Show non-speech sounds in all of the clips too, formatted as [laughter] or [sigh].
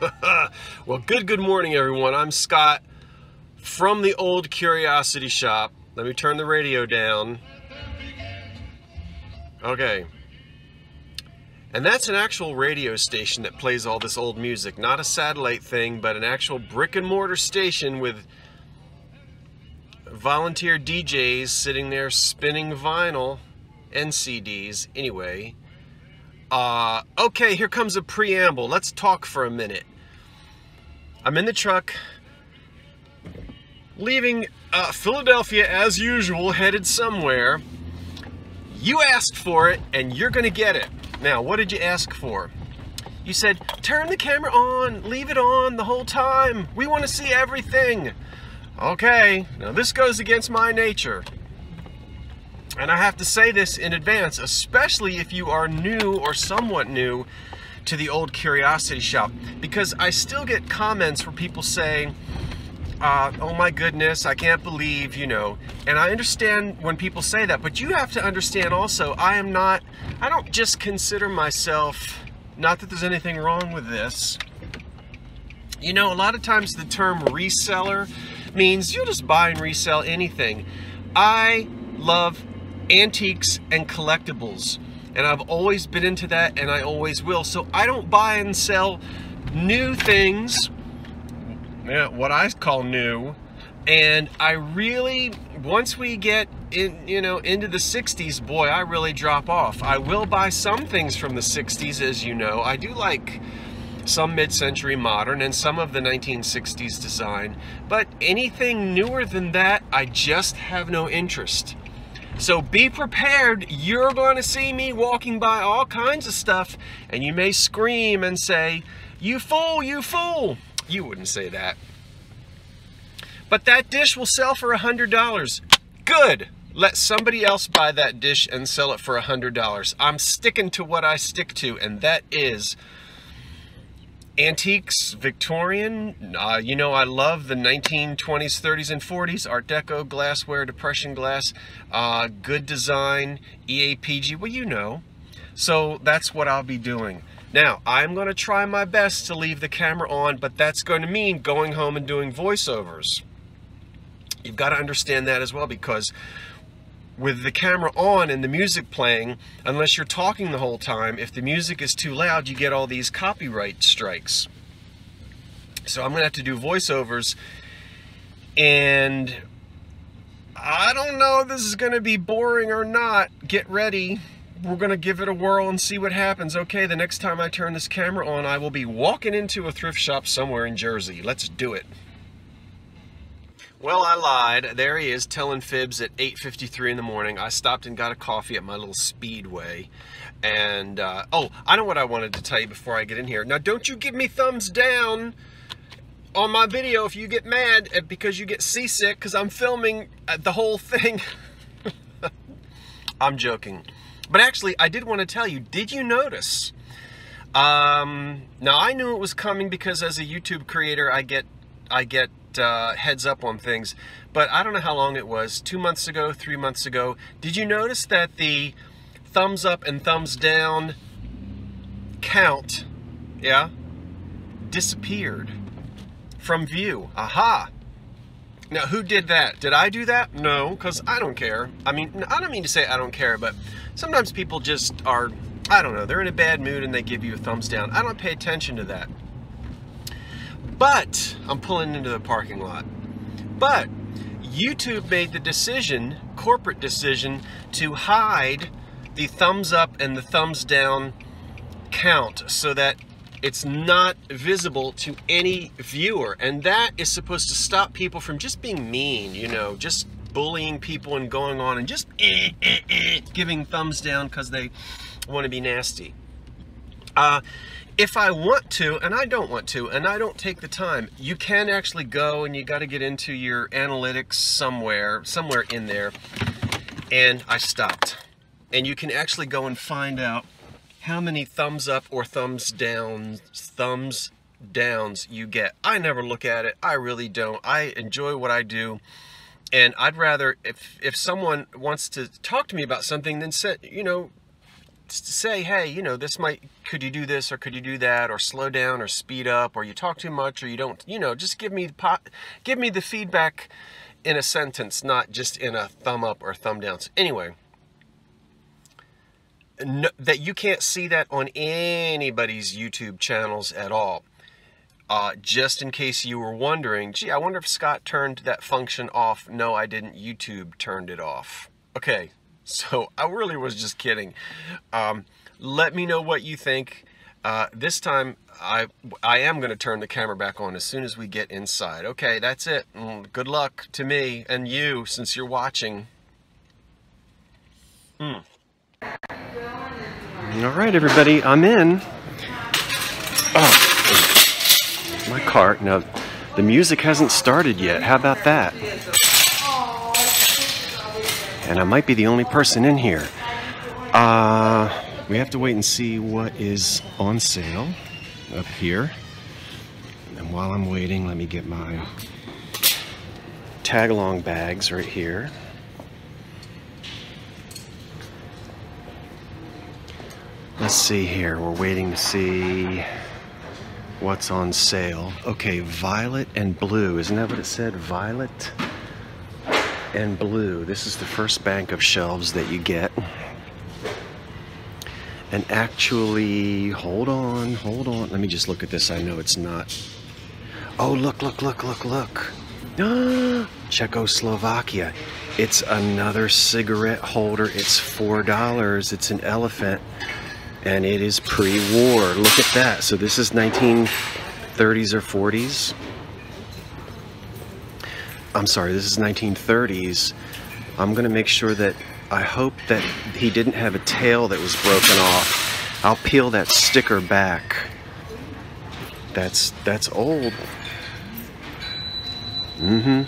[laughs] well, good good morning everyone. I'm Scott from the old curiosity shop. Let me turn the radio down. Okay. And that's an actual radio station that plays all this old music. Not a satellite thing, but an actual brick and mortar station with volunteer DJs sitting there spinning vinyl and CDs. Anyway. Uh, okay, here comes a preamble. Let's talk for a minute. I'm in the truck, leaving uh, Philadelphia as usual, headed somewhere. You asked for it, and you're to get it. Now, what did you ask for? You said, turn the camera on, leave it on the whole time. We want to see everything. Okay, now this goes against my nature. And I have to say this in advance, especially if you are new or somewhat new to the old curiosity shop, because I still get comments where people say, uh, oh my goodness, I can't believe, you know. And I understand when people say that, but you have to understand also, I am not, I don't just consider myself, not that there's anything wrong with this. You know, a lot of times the term reseller means you'll just buy and resell anything. I love antiques and collectibles, and I've always been into that, and I always will. So I don't buy and sell new things yeah, what I call new. And I really, once we get in, you know, into the 60s, boy, I really drop off. I will buy some things from the 60s, as you know. I do like some mid-century modern and some of the 1960s design. But anything newer than that, I just have no interest. So be prepared. You're going to see me walking by all kinds of stuff, and you may scream and say, you fool, you fool. You wouldn't say that. But that dish will sell for a $100. Good. Let somebody else buy that dish and sell it for a $100. I'm sticking to what I stick to, and that is antiques, Victorian. Uh, you know, I love the 1920s, 30s, and 40s, Art Deco, glassware, Depression glass, uh, good design, EAPG, well, you know. So that's what I'll be doing. Now, I'm going to try my best to leave the camera on, but that's going to mean going home and doing voiceovers. You've got to understand that as well because with the camera on and the music playing, unless you're talking the whole time, if the music is too loud, you get all these copyright strikes. So I'm going to have to do voiceovers and I don't know if this is going to be boring or not. Get ready we're going to give it a whirl and see what happens. Okay, the next time I turn this camera on, I will be walking into a thrift shop somewhere in Jersey. Let's do it. Well, I lied. There he is telling fibs at 8.53 in the morning. I stopped and got a coffee at my little Speedway. And, uh, oh, I know what I wanted to tell you before I get in here. Now, don't you give me thumbs down on my video if you get mad because you get seasick because I'm filming uh, the whole thing. [laughs] I'm joking. But actually, I did want to tell you, did you notice? Um, now, I knew it was coming because as a YouTube creator, I get, I get uh, heads up on things. But I don't know how long it was, two months ago, three months ago. Did you notice that the thumbs up and thumbs down count, yeah, disappeared from view? Aha! Now, who did that? Did I do that? No, because I don't care. I mean, I don't mean to say I don't care, but sometimes people just are, I don't know, they're in a bad mood and they give you a thumbs down. I don't pay attention to that. But, I'm pulling into the parking lot. But, YouTube made the decision, corporate decision, to hide the thumbs up and the thumbs down count so that it's not visible to any viewer. And that is supposed to stop people from just being mean, you know, just bullying people and going on and just eh, eh, eh, giving thumbs down because they want to be nasty. Uh, if I want to, and I don't want to, and I don't take the time, you can actually go and you got to get into your analytics somewhere, somewhere in there. And I stopped. and you can actually go and find out how many thumbs up or thumbs down, thumbs downs you get. I never look at it. I really don't. I enjoy what I do. And I'd rather, if, if someone wants to talk to me about something, then say, you know, say, hey, you know, this might, could you do this or could you do that or slow down or speed up or you talk too much or you don't, you know, just give me the pot, give me the feedback in a sentence, not just in a thumb up or thumb down. So anyway, no, that you can't see that on anybody's YouTube channels at all. Uh, just in case you were wondering, gee, I wonder if Scott turned that function off. No, I didn't. YouTube turned it off. Okay, [laughs] so I really was just kidding. Um, let me know what you think. Uh, this time, I I am going to turn the camera back on as soon as we get inside. Okay, that's it. Mm, good luck to me and you since you're watching. Hmm. All right, everybody, I'm in. Cart. Now, the music hasn't started yet. How about that? And I might be the only person in here. Uh, we have to wait and see what is on sale up here. And while I'm waiting, let me get my tag-along bags right here. Let's see here. We're waiting to see what's on sale. Okay, violet and blue. Isn't that what it said? Violet and blue. This is the first bank of shelves that you get. And actually, hold on, hold on. Let me just look at this. I know it's not. Oh, look, look, look, look, look. [gasps] Czechoslovakia. It's another cigarette holder. It's $4. It's an elephant. And it is pre-war. Look at that. So this is 1930s or 40s. I'm sorry, this is 1930s. I'm going to make sure that I hope that he didn't have a tail that was broken off. I'll peel that sticker back. That's that's old. Mm-hmm.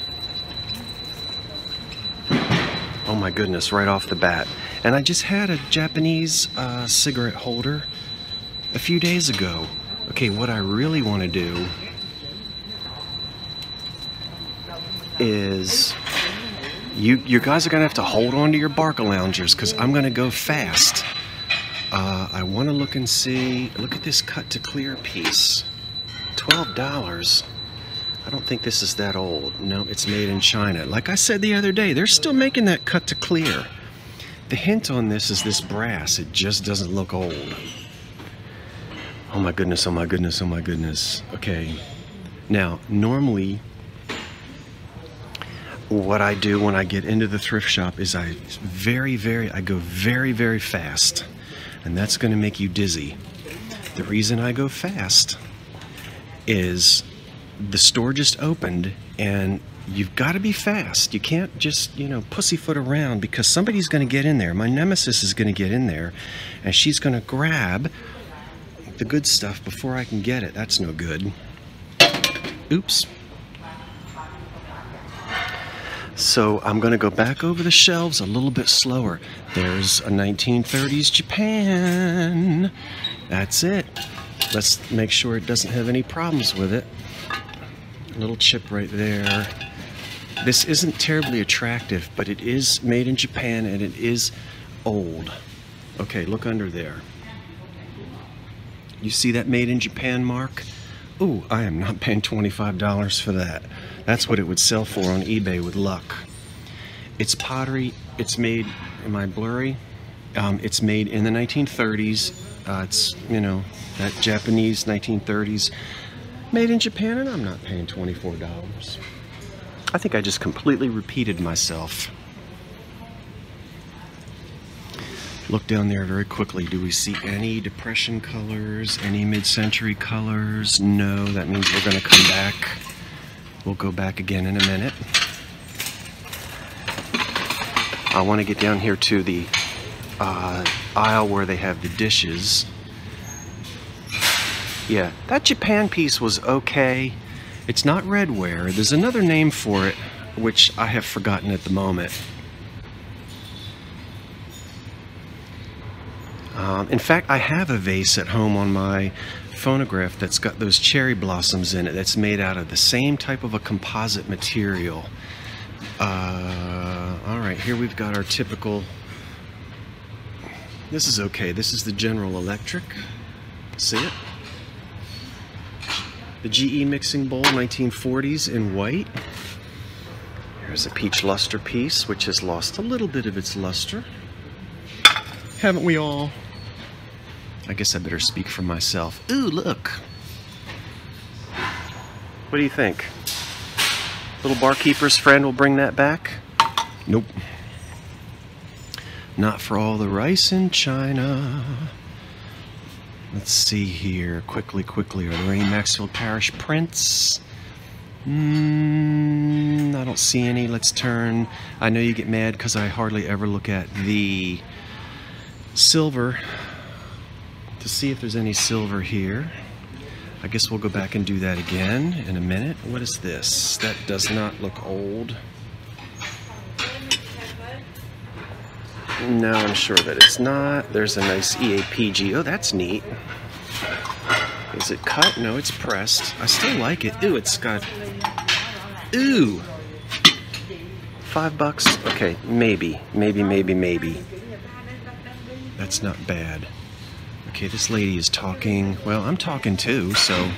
Oh my goodness, right off the bat. And I just had a Japanese uh, cigarette holder a few days ago. Okay, what I really want to do is you you guys are gonna have to hold on to your Barcaloungers because I'm gonna go fast. Uh, I want to look and see. Look at this cut to clear piece. Twelve dollars. I don't think this is that old. No, it's made in China. Like I said the other day, they're still making that cut to clear. The hint on this is this brass. It just doesn't look old. Oh my goodness, oh my goodness, oh my goodness. Okay. Now, normally what I do when I get into the thrift shop is I very, very, I go very, very fast. And that's going to make you dizzy. The reason I go fast is the store just opened and you've got to be fast. You can't just, you know, pussyfoot around because somebody's going to get in there. My nemesis is going to get in there and she's going to grab the good stuff before I can get it. That's no good. Oops. So I'm going to go back over the shelves a little bit slower. There's a 1930s Japan. That's it. Let's make sure it doesn't have any problems with it. A little chip right there. This isn't terribly attractive, but it is made in Japan and it is old. Okay, look under there. You see that made in Japan mark? Ooh, I am not paying $25 for that. That's what it would sell for on eBay with luck. It's pottery. It's made, am I blurry? Um, it's made in the 1930s. Uh, it's, you know, that Japanese 1930s. Made in Japan, and I'm not paying $24. I think I just completely repeated myself. Look down there very quickly. Do we see any depression colors, any mid-century colors? No, that means we're to come back. We'll go back again in a minute. I want to get down here to the uh, aisle where they have the dishes. Yeah, that Japan piece was okay. It's not redware. There's another name for it, which I have forgotten at the moment. Um, in fact, I have a vase at home on my phonograph that's got those cherry blossoms in it that's made out of the same type of a composite material. Uh, all right, here we've got our typical. This is okay. This is the General Electric. See it? The GE mixing bowl, 1940s in white. Here's a peach luster piece, which has lost a little bit of its luster. Haven't we all? I guess I better speak for myself. Ooh, look. What do you think? Little barkeeper's friend will bring that back? Nope. Not for all the rice in China. Let's see here. Quickly, quickly. Are there any Maxfield Parrish prints? Mm, I don't see any. Let's turn. I know you get mad because I hardly ever look at the silver to see if there's any silver here. I guess we'll go back and do that again in a minute. What is this? That does not look old. No, I'm sure that it's not. There's a nice EAPG. Oh, that's neat. Is it cut? No, it's pressed. I still like it. Ooh, it's got... Ooh! Five bucks? Okay, maybe. Maybe, maybe, maybe. That's not bad. Okay, this lady is talking. Well, I'm talking too, so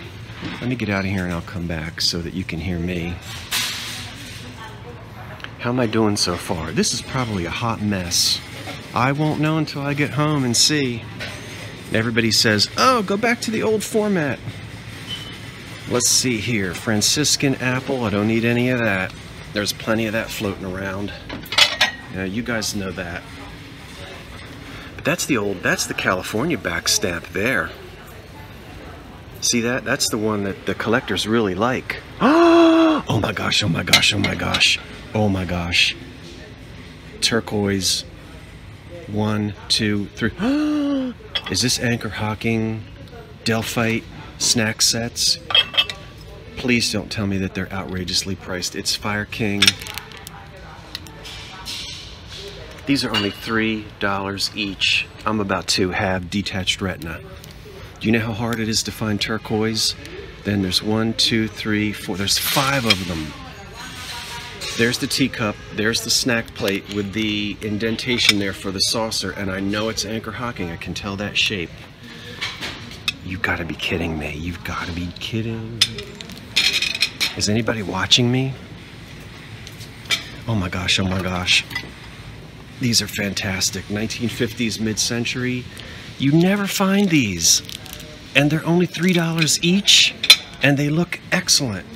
let me get out of here and I'll come back so that you can hear me. How am I doing so far? This is probably a hot mess. I won't know until I get home and see. Everybody says, oh, go back to the old format. Let's see here. Franciscan apple, I don't need any of that. There's plenty of that floating around. Yeah, you guys know that. But that's the old, that's the California back stamp there. See that? That's the one that the collectors really like. [gasps] Oh my gosh, oh my gosh, oh my gosh. Oh my gosh. Turquoise. One, two, three. [gasps] Is this Anchor Hocking Delphite snack sets? Please don't tell me that they're outrageously priced. It's Fire King. These are only $3 each. I'm about to have detached retina. Do you know how hard it is to find turquoise? Then there's one, two, three, four. There's five of them. There's the teacup. There's the snack plate with the indentation there for the saucer. And I know it's Anchor Hocking. I can tell that shape. You've got to be kidding me. You've got to be kidding. Is anybody watching me? Oh my gosh, oh my gosh. These are fantastic. 1950s mid-century. You never find these. And they're only $3 each. And they look excellent.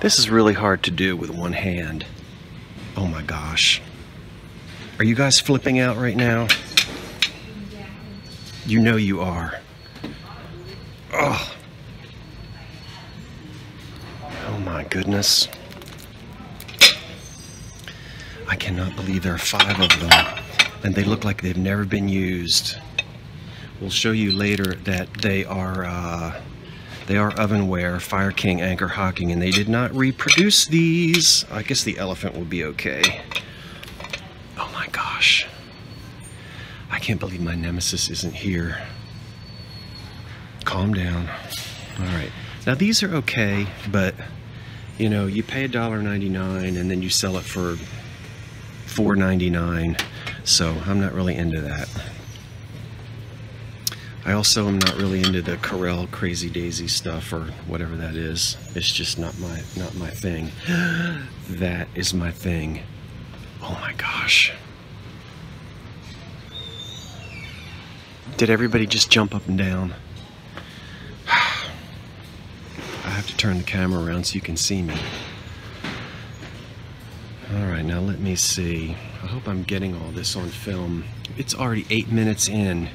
This is really hard to do with one hand. Oh my gosh. Are you guys flipping out right now? You know you are. Oh. Oh my goodness. I cannot believe there are five of them. And they look like they've never been used. We'll show you later that they are uh, they are ovenware, Fire King Anchor Hocking, and they did not reproduce these. I guess the elephant will be okay. Oh my gosh. I can't believe my nemesis isn't here. Calm down. All right. Now these are okay, but you know, you pay $1.99 and then you sell it for $4.99. So I'm not really into that. I also am not really into the Corelle Crazy Daisy stuff or whatever that is. It's just not my not my thing. [gasps] that is my thing. Oh my gosh. Did everybody just jump up and down? [sighs] I have to turn the camera around so you can see me. Alright, now let me see. I hope I'm getting all this on film. It's already eight minutes in.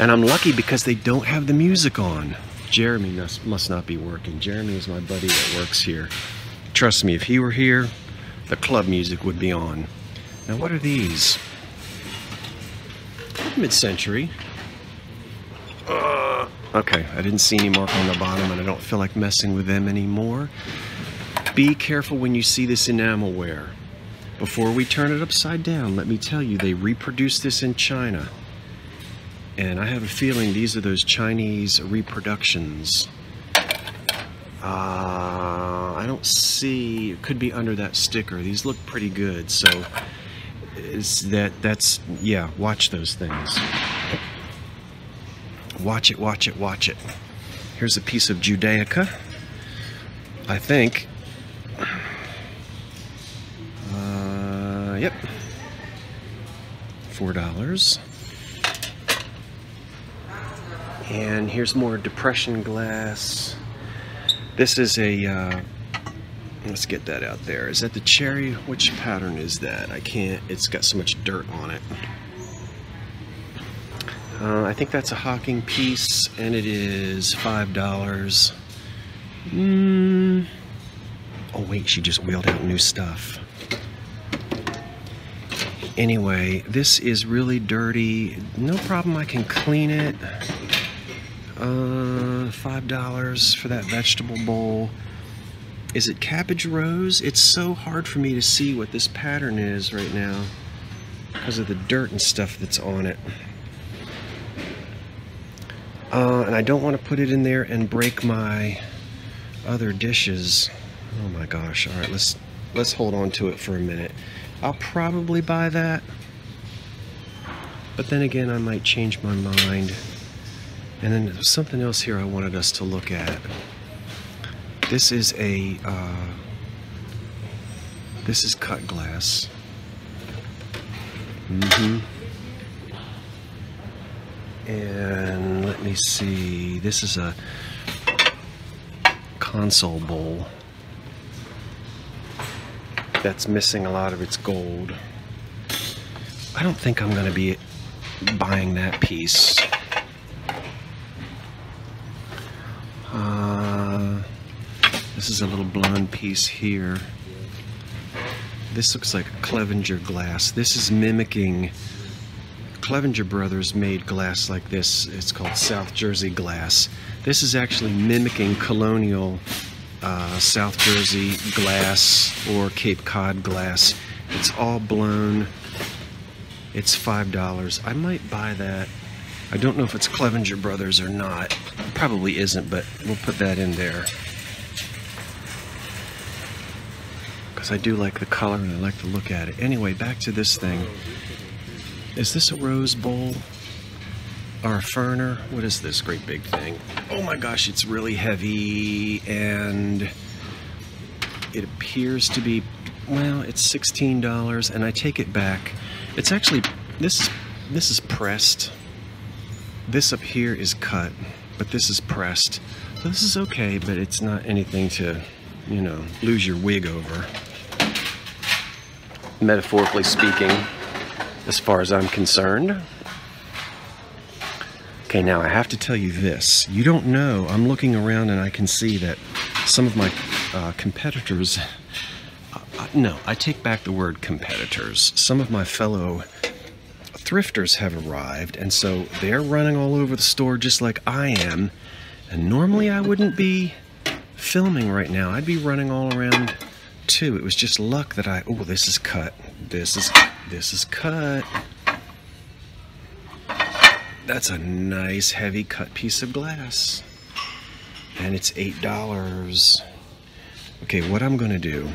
And I'm lucky because they don't have the music on. Jeremy must, must not be working. Jeremy is my buddy that works here. Trust me, if he were here, the club music would be on. Now what are these? Mid-century. Uh, okay, I didn't see any mark on the bottom and I don't feel like messing with them anymore. Be careful when you see this enamelware. before we turn it upside down, let me tell you, they reproduced this in China. And I have a feeling these are those Chinese reproductions. Uh, I don't see, it could be under that sticker. These look pretty good, so it's that that's, yeah, watch those things. Watch it, watch it, watch it. Here's a piece of Judaica, I think. Uh, yep. $4. And here's more depression glass. This is a, uh, let's get that out there. Is that the cherry? Which pattern is that? I can't, it's got so much dirt on it. Uh, I think that's a Hocking piece, and it is $5. Mm. Oh wait, she just wheeled out new stuff. Anyway, this is really dirty. No problem, I can clean it. Uh, $5 for that vegetable bowl. Is it cabbage rose? It's so hard for me to see what this pattern is right now because of the dirt and stuff that's on it. Uh, and I don't want to put it in there and break my other dishes. Oh my gosh. All right, let's let's hold on to it for a minute. I'll probably buy that. But then again, I might change my mind. And then there's something else here I wanted us to look at. This is a, uh, this is cut glass. Mm-hmm. And let me see, this is a console bowl that's missing a lot of its gold. I don't think I'm going to be buying that piece. This is a little blonde piece here. This looks like a Clevenger glass. This is mimicking Clevenger Brothers made glass like this. It's called South Jersey glass. This is actually mimicking colonial uh, South Jersey glass or Cape Cod glass. It's all blown. It's $5. I might buy that. I don't know if it's Clevenger Brothers or not. Probably isn't, but we'll put that in there. Because I do like the color and I like to look at it. Anyway, back to this thing. Is this a rose bowl? Or a ferner? What is this great big thing? Oh my gosh, it's really heavy and it appears to be, well, it's $16 and I take it back. It's actually, this, this is pressed. This up here is cut, but this is pressed. So this is okay, but it's not anything to, you know, lose your wig over. Metaphorically speaking, as far as I'm concerned. Okay, now I have to tell you this. You don't know, I'm looking around and I can see that some of my uh, competitors, uh, uh, no, I take back the word competitors. Some of my fellow thrifters have arrived, and so they're running all over the store just like I am. And normally I wouldn't be filming right now. I'd be running all around It was just luck that I, oh, this is cut. This is, this is cut. That's a nice heavy cut piece of glass. And it's $8. Okay, what I'm gonna do,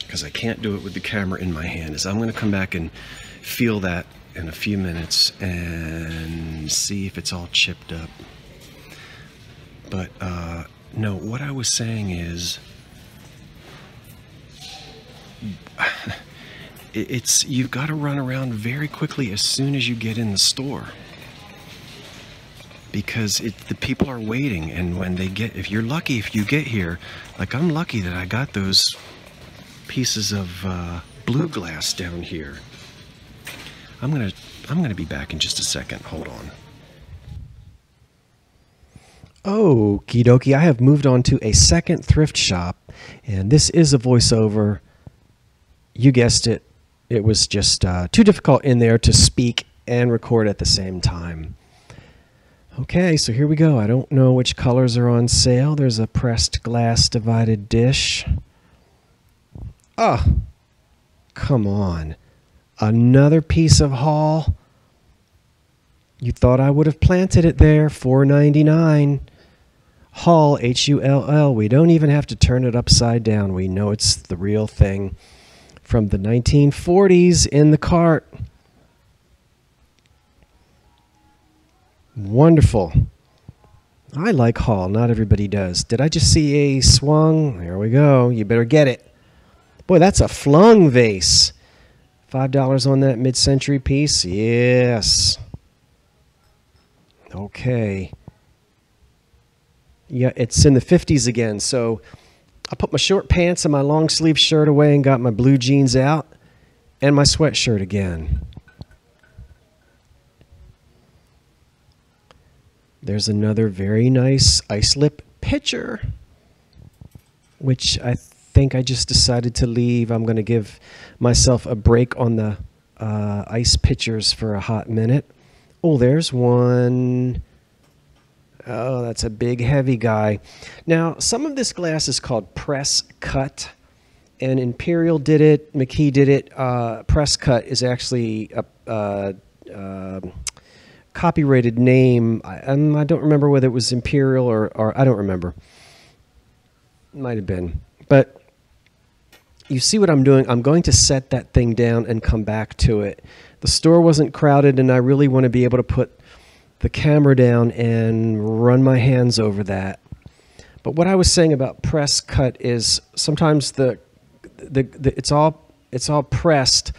because I can't do it with the camera in my hand, is I'm gonna come back and feel that in a few minutes and see if it's all chipped up. But uh, no, what I was saying is, [sighs] it's you've got to run around very quickly as soon as you get in the store. Because it, the people are waiting and when they get if you're lucky if you get here like i'm lucky that i got those pieces of uh, blue glass down here. I'm gonna i'm gonna be back in just a second. Hold on. Okie dokie, I have moved on to a second thrift shop, and this is a voiceover. You guessed it, it was just uh, too difficult in there to speak and record at the same time. Okay, so here we go. I don't know which colors are on sale. There's a pressed glass divided dish. Ah, come on. Another piece of Hull. You thought I would have planted it there, 4.99. Hull, H U L L. We don't even have to turn it upside down. We know it's the real thing from the 1940s in the cart. Wonderful. I like Hull. Not everybody does. Did I just see a swung? There we go. You better get it. Boy, that's a flung vase. $5 on that mid century piece? Yes. Okay. Yeah, it's in the 50s again. So I put my short pants and my long sleeve shirt away and got my blue jeans out and my sweatshirt again. There's another very nice ice islip pitcher, which I think I just decided to leave. I'm going to give myself a break on the uh, ice pitchers for a hot minute. Oh, there's one. Oh, that's a big, heavy guy. Now, some of this glass is called press cut, and Imperial did it. McKee did it. Uh, press cut is actually a, uh, uh, copyrighted name. I, um, I don't remember whether it was Imperial or, or I don't remember. Might have been. But you see what I'm doing? I'm going to set that thing down and come back to it. The store wasn't crowded, and I really want to be able to put the camera down and run my hands over that. But what I was saying about press cut is sometimes the, the, the it's all it's all pressed,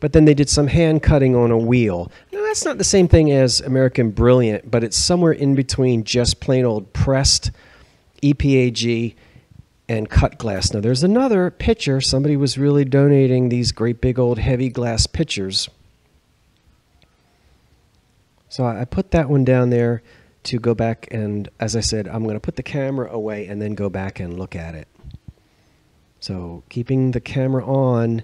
but then they did some hand cutting on a wheel. Now that's not the same thing as American Brilliant, but it's somewhere in between just plain old pressed EAPG and cut glass. Now there's another pitcher. Somebody was really donating these great big old heavy glass pitchers. So I put that one down there to go back and, as I said, I'm going to put the camera away and then go back and look at it. So keeping the camera on.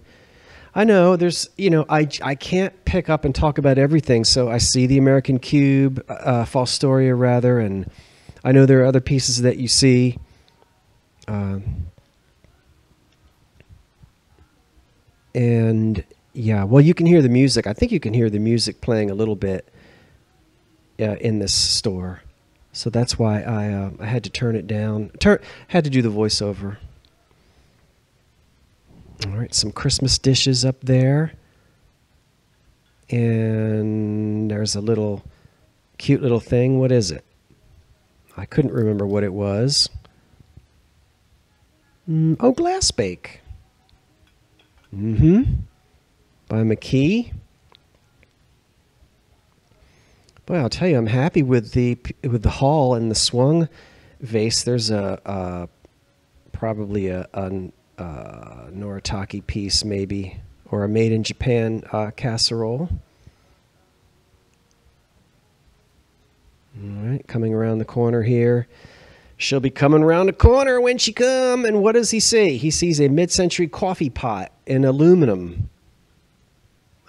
I know there's, you know, I, I can't pick up and talk about everything. So I see the American Cube, uh, Fostoria rather, and I know there are other pieces that you see. Uh, and yeah, well, you can hear the music. I think you can hear the music playing a little bit uh, in this store. So that's why I uh, I had to turn it down. Turn had to do the voiceover. All right, some Christmas dishes up there. And there's a little cute little thing. What is it? I couldn't remember what it was. Mm, oh, Glasbake. Mm-hmm. By McKee. Boy, I'll tell you, I'm happy with the with the Hull and the swung vase. There's a, a probably a, a, a, Noritake piece, maybe, or a made in Japan uh, casserole. All right, coming around the corner here. She'll be coming around the corner when she come. And what does he see? He sees a mid-century coffee pot in aluminum.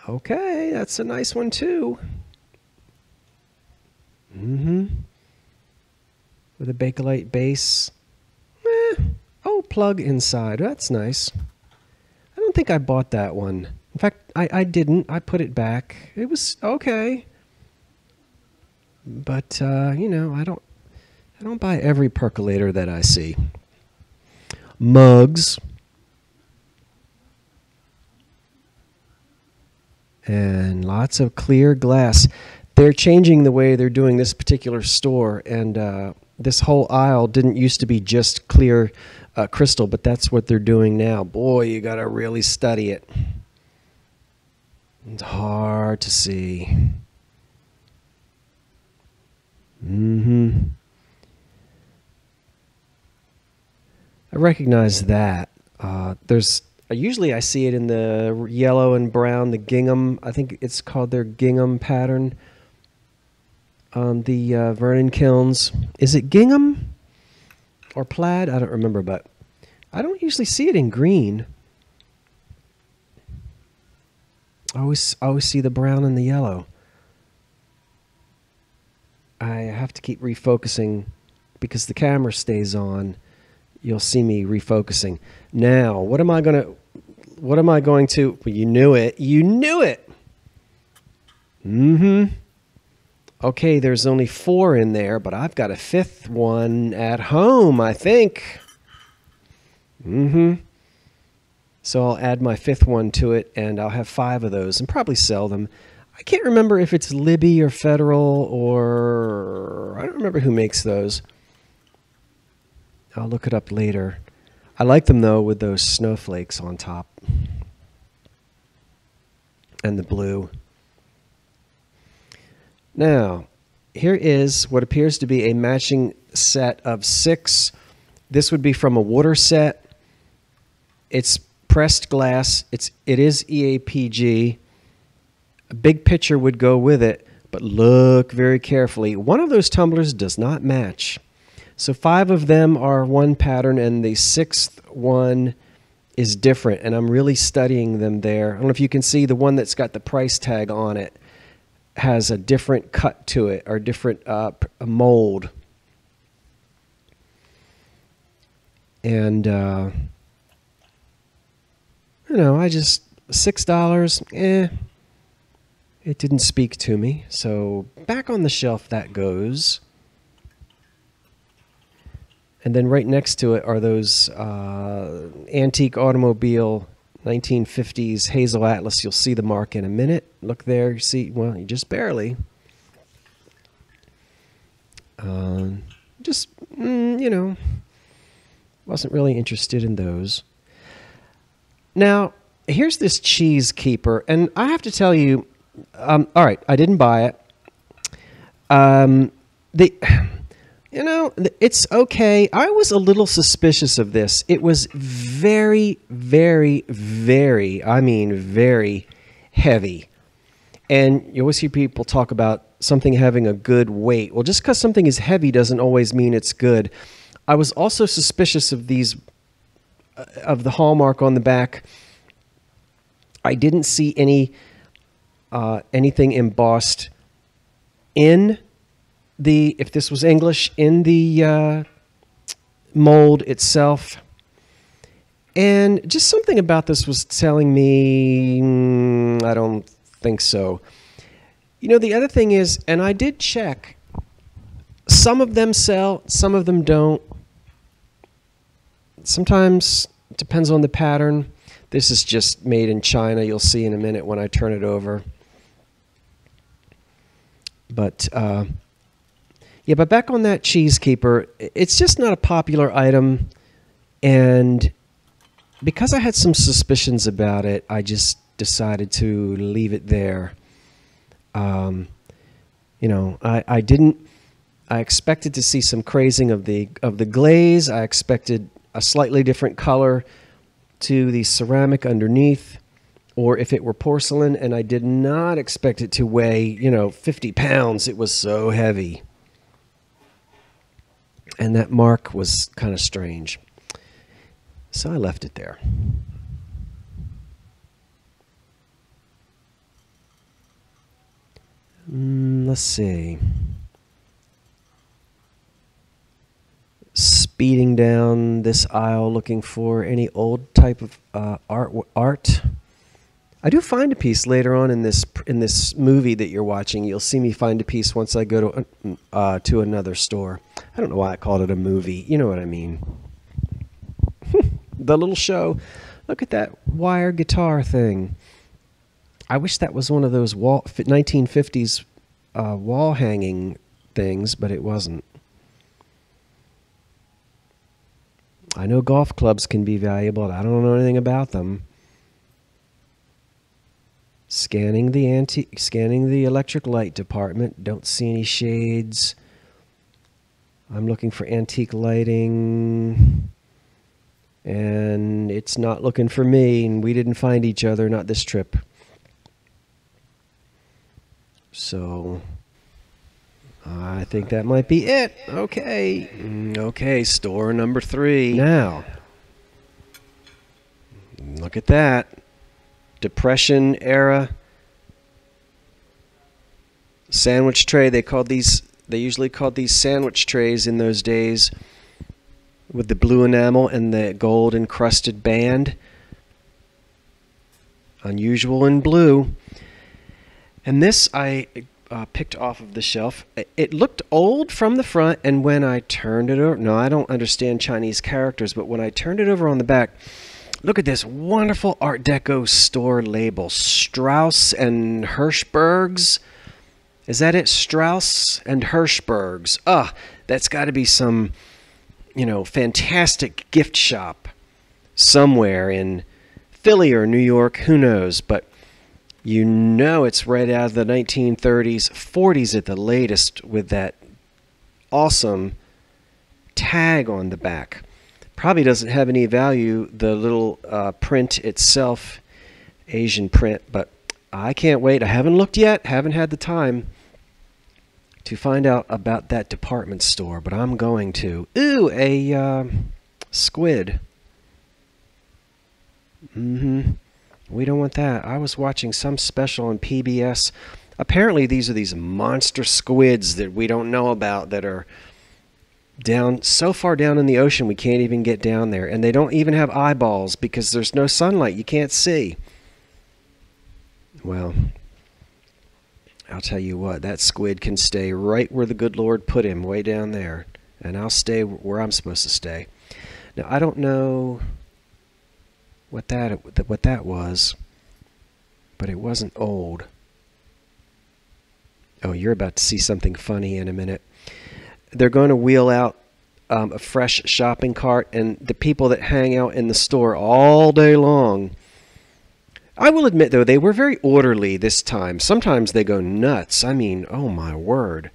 Okay, that's a nice one too. Mm-hmm. With a Bakelite base. Eh. Oh, plug inside. That's nice. I don't think I bought that one. In fact, I, I didn't. I put it back. It was okay. But, uh, you know, I don't I don't buy every percolator that I see. Mugs. And lots of clear glass they're changing the way they're doing this particular store, and uh, this whole aisle didn't used to be just clear uh, crystal, but that's what they're doing now. Boy, you got to really study it. It's hard to see. Mm-hmm. I recognize that. Uh, there's usually I see it in the yellow and brown, the gingham. I think it's called their gingham pattern on the uh, Vernon Kilns. Is it gingham or plaid? I don't remember, but I don't usually see it in green. I always, I always see the brown and the yellow. I have to keep refocusing because the camera stays on. You'll see me refocusing. Now, what am I going to what am I going to? Well, you knew it. You knew it. Mm hmm. Okay, there's only four in there, but I've got a fifth one at home, I think. Mm hmm. So I'll add my fifth one to it, and I'll have five of those and probably sell them. I can't remember if it's Libbey or Federal or I don't remember who makes those. I'll look it up later. I like them though with those snowflakes on top and the blue. Now, here is what appears to be a matching set of six. This would be from a water set. It's pressed glass. It's it is EAPG. A big pitcher would go with it, but look very carefully. One of those tumblers does not match. So five of them are one pattern, and the sixth one is different. And I'm really studying them there. I don't know if you can see the one that's got the price tag on it has a different cut to it or different uh, mold. And uh, you know, I just six dollars, eh. It didn't speak to me, so back on the shelf that goes. And then right next to it are those uh, antique automobile 1950s Hazel Atlas. You'll see the mark in a minute. Look there. You see, well, you just barely. Um, just, mm, you know, wasn't really interested in those. Now, here's this cheese keeper, and I have to tell you, um, all right, I didn't buy it. Um, the you know, it's okay. I was a little suspicious of this. It was very, very, very, I mean, very heavy. And you always hear people talk about something having a good weight. Well, just because something is heavy doesn't always mean it's good. I was also suspicious of these, uh, of the hallmark on the back. I didn't see any, uh, anything embossed in the if this was English in the uh, mold itself. And just something about this was telling me, mm, I don't think so. You know, the other thing is, and I did check, some of them sell, some of them don't. Sometimes depends on the pattern. This is just made in China. You'll see in a minute when I turn it over. But uh, yeah, but back on that cheese keeper, it's just not a popular item, and because I had some suspicions about it, I just decided to leave it there. Um, you know, I, I didn't. I expected to see some crazing of the of the glaze. I expected a slightly different color to the ceramic underneath, or if it were porcelain, and I did not expect it to weigh, you know, 50 pounds. It was so heavy and that mark was kind of strange. So I left it there. Mm, let's see. Speeding down this aisle looking for any old type of uh, art. art. I do find a piece later on in this in this movie that you're watching. You'll see me find a piece once I go to uh, to another store. I don't know why I called it a movie. You know what I mean. [laughs] the little show. Look at that wire guitar thing. I wish that was one of those wall 1950s uh, wall hanging things, but it wasn't. I know golf clubs can be valuable. I don't know anything about them scanning the anti scanning the electric light department don't see any shades I'm looking for antique lighting and it's not looking for me and we didn't find each other not this trip. So I think that might be it. Okay. Mm, okay store number three. Now. Look at that. Depression era sandwich tray. They called these. They usually called these sandwich trays in those days with the blue enamel and the gold encrusted band. unusual in blue. And this I uh, picked off of the shelf. It looked old from the front, and when I turned it over, no, I don't understand Chinese characters, but when I turned it over on the back, look at this wonderful Art Deco store label Strouss and Hirshberg's. Is that it? Strouss and Hirshberg's. Ah, that's got to be some, you know, fantastic gift shop somewhere in Philly or New York. Who knows? But you know it's right out of the 1930s, 40s at the latest, with that awesome tag on the back. Probably doesn't have any value, the little uh, print itself, Asian print, but I can't wait. I haven't looked yet, haven't had the time to find out about that department store, but I'm going to. Ooh, a uh, squid. Mm-hmm. We don't want that. I was watching some special on PBS. Apparently, these are these monster squids that we don't know about that are down so far down in the ocean we can't even get down there. And they don't even have eyeballs because there's no sunlight. You can't see. Well, I'll tell you what, that squid can stay right where the good Lord put him, way down there. And I'll stay where I'm supposed to stay. Now, I don't know what that what that was, but it wasn't old. Oh, you're about to see something funny in a minute. They're going to wheel out um, a fresh shopping cart, and the people that hang out in the store all day long. I will admit, though, they were very orderly this time. Sometimes they go nuts. I mean, oh my word.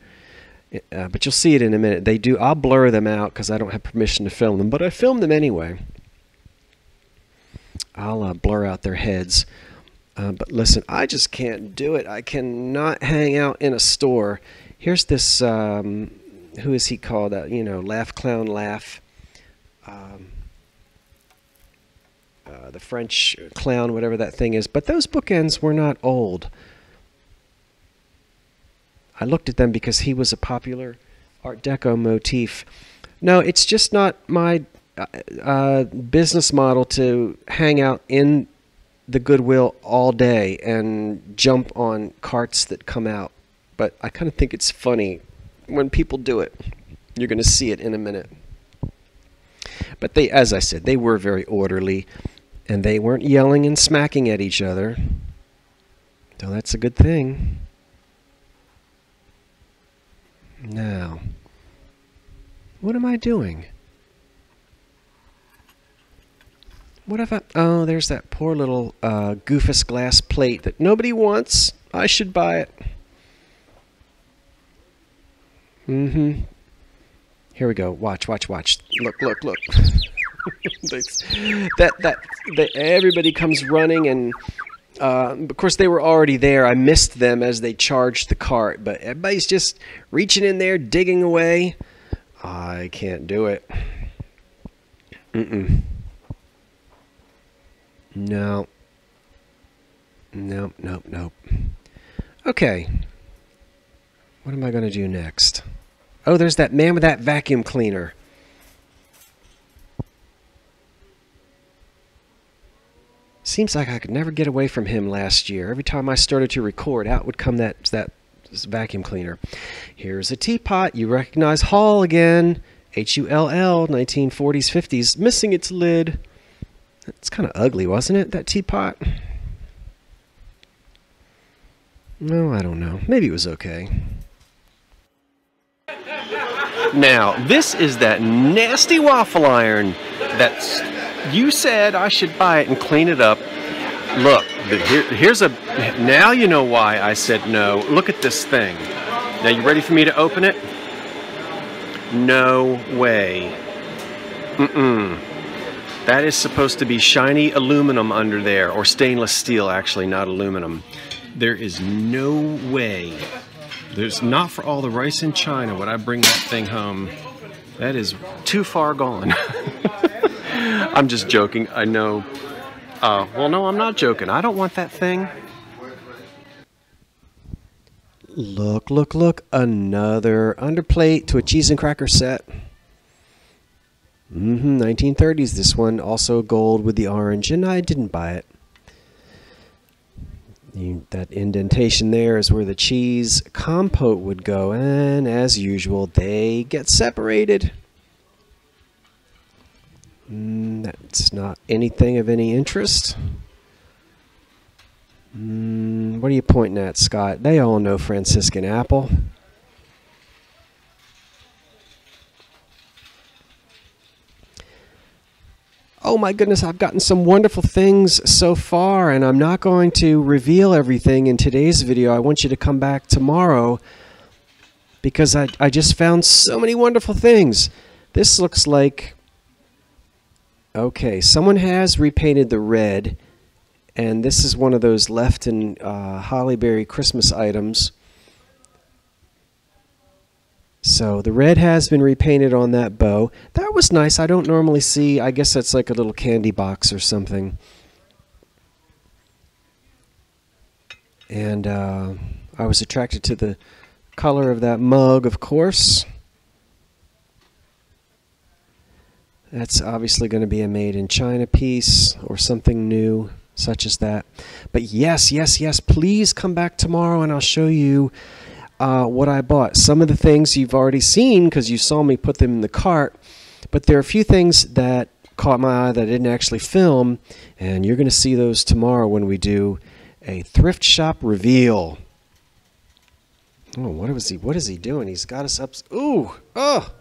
Uh, but you'll see it in a minute. They do. I'll blur them out because I don't have permission to film them, but I filmed them anyway. I'll uh, blur out their heads. Uh, but listen, I just can't do it. I cannot hang out in a store. Here's this, um, who is he called? Uh, you know, Laugh Clown Laugh. Um, uh, the French clown, whatever that thing is. But those bookends were not old. I looked at them because he was a popular Art Deco motif. No, it's just not my uh, business model to hang out in the Goodwill all day and jump on carts that come out. But I kind of think it's funny when people do it. You're going to see it in a minute. But they, as I said, they were very orderly and they weren't yelling and smacking at each other. So that's a good thing. Now, what am I doing? What if I... Oh, there's that poor little uh, Goofus glass plate that nobody wants. I should buy it. Mm-hmm. Here we go. Watch, watch, watch. Look, look, look. [laughs] that, that, that, everybody comes running and... Uh, of course, they were already there. I missed them as they charged the cart, but everybody's just reaching in there, digging away. I can't do it. Mm-mm. No. Nope, nope, nope. Okay. What am I going to do next? Oh, there's that man with that vacuum cleaner. Seems like I could never get away from him last year. Every time I started to record, out would come that that vacuum cleaner. Here's a teapot. You recognize Hull again. H-U-L-L, 1940s, 50s, missing its lid. It's kind of ugly, wasn't it, that teapot? No, I don't know. Maybe it was okay. Now, this is that nasty waffle iron that's you said I should buy it and clean it up. Look, here, here's a now you know why I said no. Look at this thing. Now you ready for me to open it? No way. Mm-mm. That is supposed to be shiny aluminum under there, or stainless steel actually, not aluminum. There is no way. There's not for all the rice in China would I bring that thing home. That is too far gone. [laughs] I'm just joking, I know. Uh, well, no, I'm not joking. I don't want that thing. Look, look, look. Another underplate to a cheese and cracker set. Mm-hmm, 1930s. This one also gold with the orange, and I didn't buy it. You, that indentation there is where the cheese compote would go, and as usual, they get separated. Mm, that's not anything of any interest. Mm, what are you pointing at, Scott? They all know Franciscan apple. Oh my goodness, I've gotten some wonderful things so far, and I'm not going to reveal everything in today's video. I want you to come back tomorrow because I, I just found so many wonderful things. This looks like. Okay, someone has repainted the red, and this is one of those Lefton uh, Hollyberry Christmas items. So the red has been repainted on that bow. That was nice. I don't normally see, I guess that's like a little candy box or something. And uh, I was attracted to the color of that mug, of course. That's obviously going to be a made in China piece or something new such as that. But yes, yes, yes, please come back tomorrow and I'll show you uh, what I bought. Some of the things you've already seen because you saw me put them in the cart, but there are a few things that caught my eye that I didn't actually film, and you're going to see those tomorrow when we do a thrift shop reveal. Oh, what is he? What is he doing? He's got us up. Ooh, oh!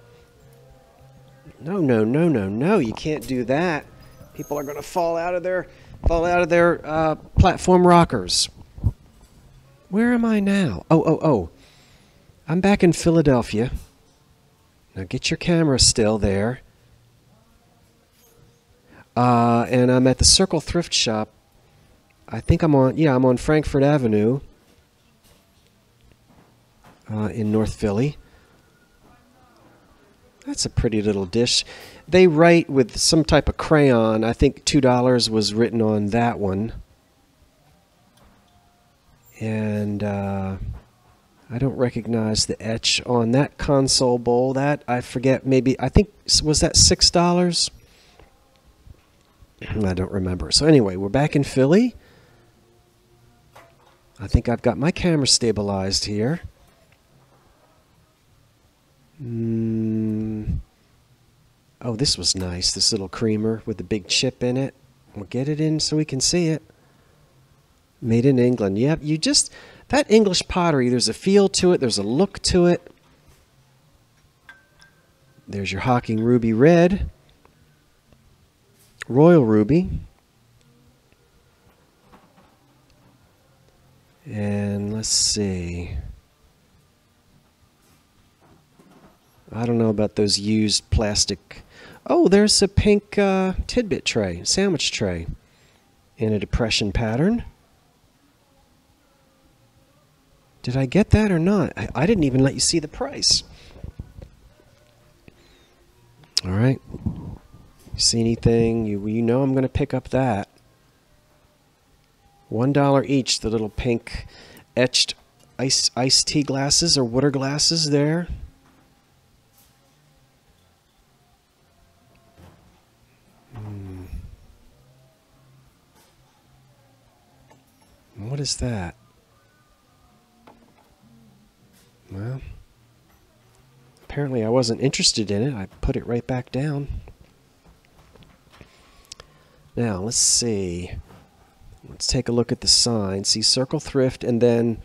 No, no, no, no, no! You can't do that. People are going to fall out of their fall out of their uh, platform rockers. Where am I now? Oh, oh, oh! I'm back in Philadelphia. Now get your camera still there. Uh, and I'm at the Circle Thrift Shop. I think I'm on, yeah, I'm on Frankford Avenue uh, in North Philly. That's a pretty little dish. They write with some type of crayon. I think $2 was written on that one. And, uh, I don't recognize the etch on that console bowl. That I forget. Maybe I think was that six dollars. I don't remember. So anyway, we're back in Philly. I think I've got my camera stabilized here. Mm. Oh, this was nice. This little creamer with the big chip in it. We'll get it in so we can see it. Made in England. Yep, you just that English pottery, there's a feel to it, there's a look to it. There's your Hocking Ruby Red, Royal Ruby, and let's see. I don't know about those used plastic. Oh, there's a pink uh, tidbit tray, sandwich tray, in a depression pattern. Did I get that or not? I, I didn't even let you see the price. All right. See anything? You, you know I'm going to pick up that. One dollar each, the little pink etched ice iced tea glasses or water glasses there. Hmm. What is that? Well, apparently I wasn't interested in it. I put it right back down. Now, let's see. Let's take a look at the sign. See Circle Thrift, and then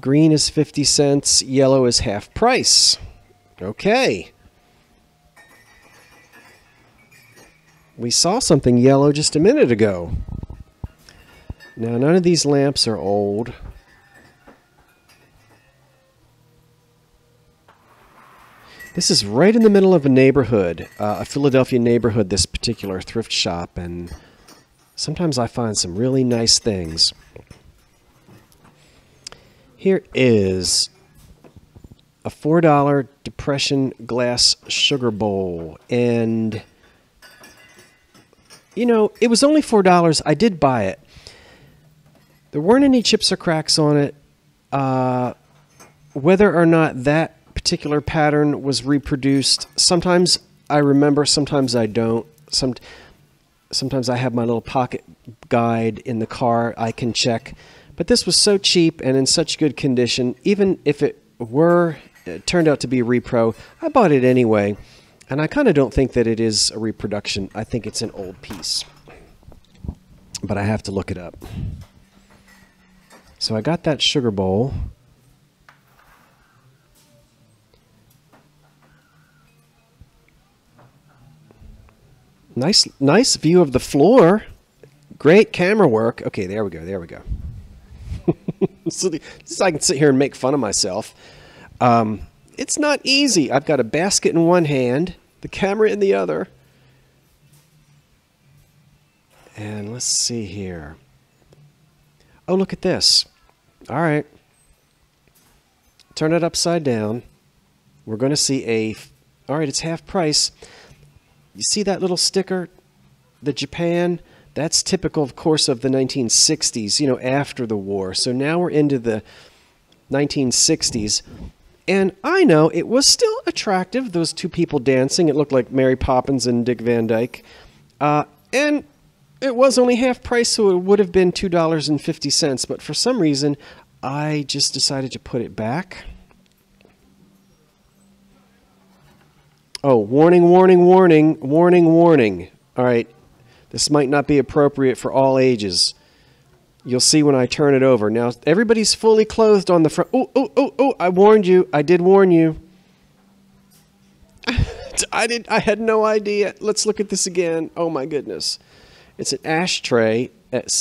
green is 50 cents, yellow is half price. Okay. We saw something yellow just a minute ago. Now, none of these lamps are old. This is right in the middle of a neighborhood, uh, a Philadelphia neighborhood, this particular thrift shop, and sometimes I find some really nice things. Here is a $4 depression glass sugar bowl, and you know, it was only $4. I did buy it. There weren't any chips or cracks on it. Uh, whether or not that particular pattern was reproduced. Sometimes I remember, sometimes I don't. Some, sometimes I have my little pocket guide in the car. I can check. But this was so cheap and in such good condition, even if it were it turned out to be a repro, I bought it anyway. And I kind of don't think that it is a reproduction. I think it's an old piece. But I have to look it up. So I got that sugar bowl. Nice, nice view of the floor. Great camera work. Okay, there we go. There we go. [laughs] so, the, so I can sit here and make fun of myself. Um, it's not easy. I've got a basket in one hand, the camera in the other. And let's see here. Oh, look at this. All right. Turn it upside down. We're going to see a. All right, it's half price. You see that little sticker? The Japan? That's typical, of course, of the 1960s, you know, after the war. So now we're into the 1960s. And I know it was still attractive, those two people dancing. It looked like Mary Poppins and Dick Van Dyke. Uh, and it was only half price, so it would have been $2.50. But for some reason, I just decided to put it back. Oh, warning, warning, warning, warning, warning. All right, this might not be appropriate for all ages. You'll see when I turn it over. Now, everybody's fully clothed on the front. Oh, oh, oh, oh, I warned you. I did warn you. [laughs] I did I had no idea. Let's look at this again. Oh my goodness. It's an ashtray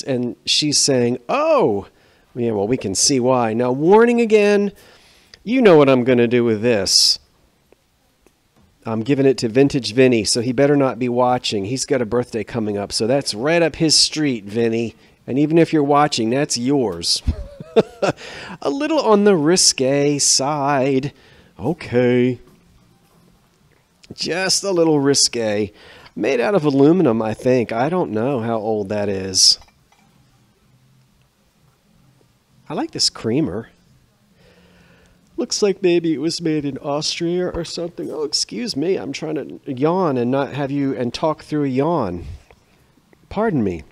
and she's saying, "Oh, yeah, well we can see why." Now, warning again. You know what I'm going to do with this. I'm giving it to Vintage Vinny, so he better not be watching. He's got a birthday coming up, so that's right up his street, Vinny. And even if you're watching, that's yours. [laughs] a little on the risque side. Okay. Just a little risque. Made out of aluminum, I think. I don't know how old that is. I like this creamer. Looks like maybe it was made in Austria or something. Oh, excuse me. I'm trying to yawn and not have you and talk through a yawn. Pardon me.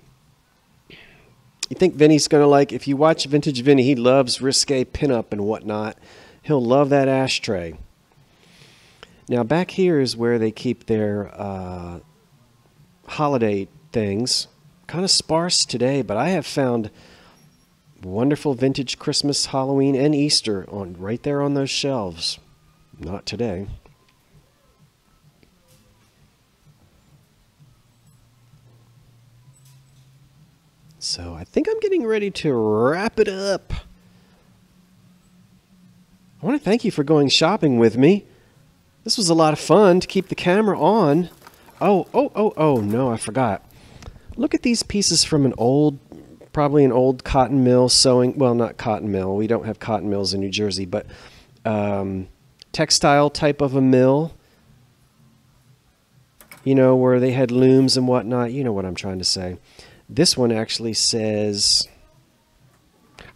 You think Vinny's going to like, if you watch Vintage Vinny, he loves risque pinup and whatnot. He'll love that ashtray. Now, back here is where they keep their uh, holiday things. Kind of sparse today, but I have found wonderful vintage Christmas, Halloween, and Easter on right there on those shelves. Not today. So I think I'm getting ready to wrap it up. I want to thank you for going shopping with me. This was a lot of fun to keep the camera on. Oh, oh, oh, oh, no, I forgot. Look at these pieces from an old, probably an old cotton mill sewing, well, not cotton mill. We don't have cotton mills in New Jersey, but um, textile type of a mill. You know, where they had looms and whatnot. You know what I'm trying to say. This one actually says,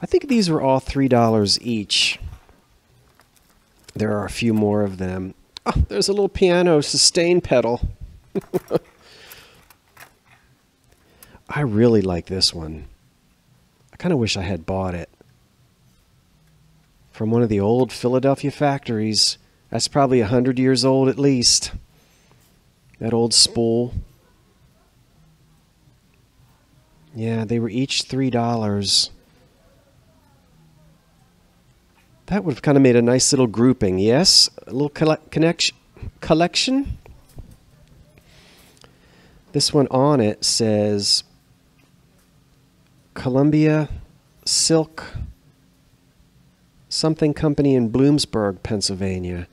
I think these were all $3 each. There are a few more of them. Oh, [laughs] there's a little piano sustain pedal. [laughs] I really like this one. I kind of wish I had bought it. From one of the old Philadelphia factories. That's probably a 100 years old at least. That old spool. Yeah, they were each $3. That would have kind of made a nice little grouping, yes? A little connection, collection. This one on it says Columbia Silk something company in Bloomsburg, Pennsylvania.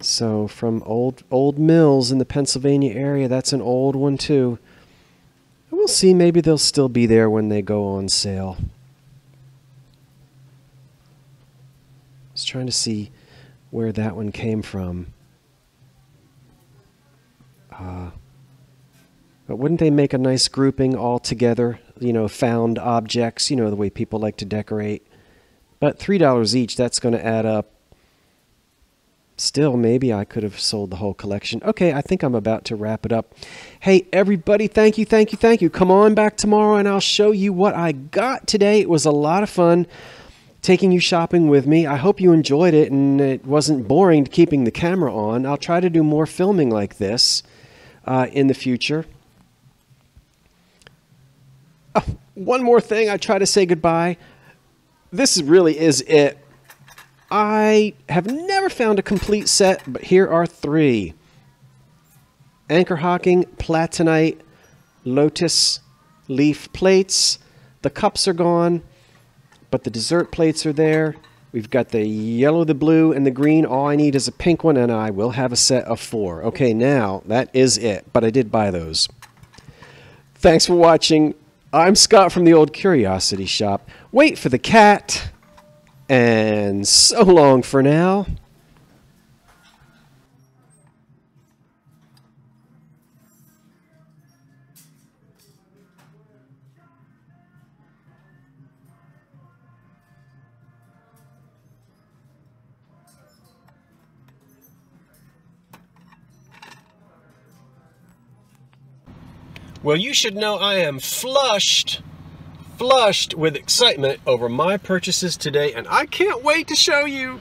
So from old old mills in the Pennsylvania area, that's an old one too. We'll see. Maybe they'll still be there when they go on sale. Was trying to see where that one came from. Uh, but wouldn't they make a nice grouping all together? You know, found objects, you know, the way people like to decorate. But $3 each, that's going to add up still, maybe I could have sold the whole collection. Okay, I think I'm about to wrap it up. Hey, everybody, thank you, thank you, thank you. Come on back tomorrow and I'll show you what I got today. It was a lot of fun taking you shopping with me. I hope you enjoyed it and it wasn't boring keeping the camera on. I'll try to do more filming like this uh, in the future. Oh, one more thing, I try to say goodbye. This really is it. I have never found a complete set, but here are three. Anchor Hocking, Platonite, Lotus, Leaf plates. The cups are gone, but the dessert plates are there. We've got the yellow, the blue, and the green. All I need is a pink one, and I will have a set of four. Okay, now that is it, but I did buy those. Thanks for watching. I'm Scott from the Old Curiosity Shop. Wait for the cat. And so long for now. Well, you should know I am flushed, flushed with excitement over my purchases today, and I can't wait to show you.